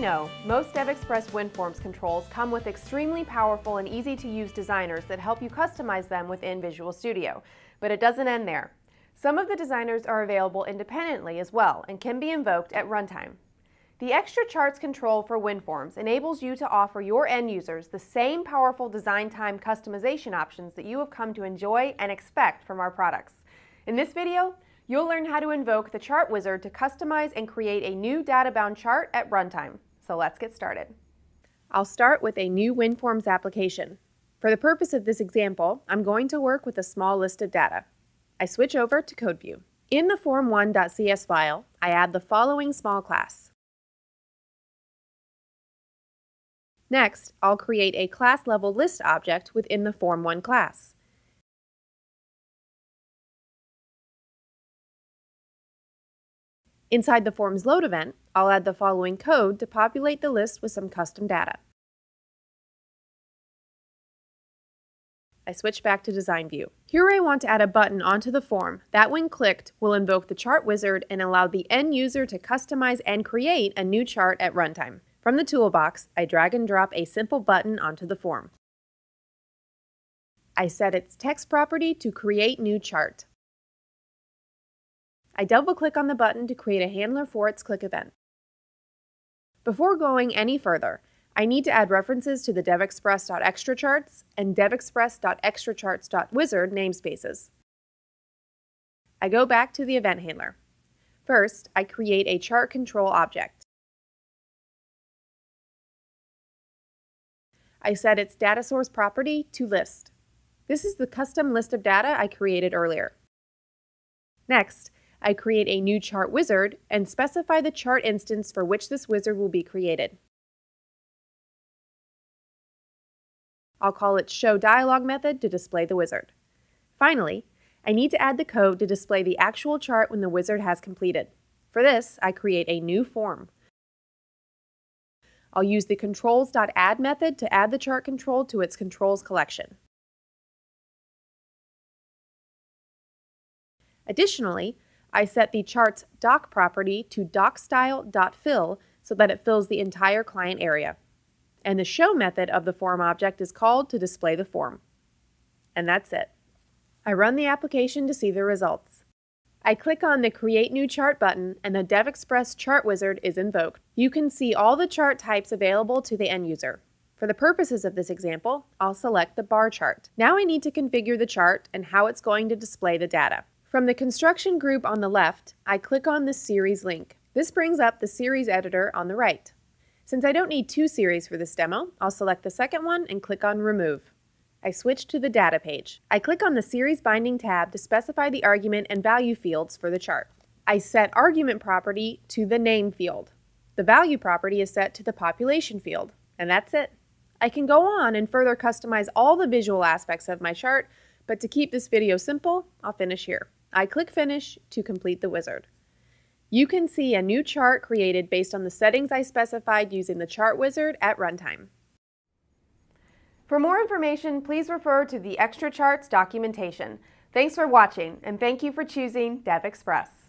know, most DevExpress WinForms controls come with extremely powerful and easy to use designers that help you customize them within Visual Studio. But it doesn't end there. Some of the designers are available independently as well and can be invoked at runtime. The XtraCharts control for WinForms enables you to offer your end users the same powerful design time customization options that you have come to enjoy and expect from our products. In this video, You'll learn how to invoke the chart wizard to customize and create a new data-bound chart at runtime. So let's get started. I'll start with a new WinForms application. For the purpose of this example, I'm going to work with a small list of data. I switch over to CodeView. In the form1.cs file, I add the following small class. Next, I'll create a class-level list object within the Form1 class. Inside the form's load event, I'll add the following code to populate the list with some custom data. I switch back to design view. Here I want to add a button onto the form that when clicked will invoke the chart wizard and allow the end user to customize and create a new chart at runtime. From the toolbox, I drag and drop a simple button onto the form. I set its text property to create new chart. I double click on the button to create a handler for its click event. Before going any further, I need to add references to the devexpress.xtracharts and devexpress.xtracharts.wizard namespaces. I go back to the event handler. First, I create a chart control object. I set its data source property to list. This is the custom list of data I created earlier. Next, I create a new chart wizard and specify the chart instance for which this wizard will be created. I'll call it show dialog method to display the wizard. Finally, I need to add the code to display the actual chart when the wizard has completed. For this, I create a new form. I'll use the controls.add method to add the chart control to its controls collection. Additionally, I set the chart's dock property to dockstyle.fill so that it fills the entire client area. And the show method of the form object is called to display the form. And that's it. I run the application to see the results. I click on the Create New Chart button and the DevExpress Chart Wizard is invoked. You can see all the chart types available to the end user. For the purposes of this example, I'll select the bar chart. Now I need to configure the chart and how it's going to display the data. From the construction group on the left, I click on the series link. This brings up the series editor on the right. Since I don't need two series for this demo, I'll select the second one and click on Remove. I switch to the Data page. I click on the Series Binding tab to specify the argument and value fields for the chart. I set Argument property to the Name field. The Value property is set to the Population field. And that's it. I can go on and further customize all the visual aspects of my chart, but to keep this video simple, I'll finish here. I click Finish to complete the wizard. You can see a new chart created based on the settings I specified using the chart wizard at runtime. For more information, please refer to the XtraCharts documentation. Thanks for watching, and thank you for choosing DevExpress.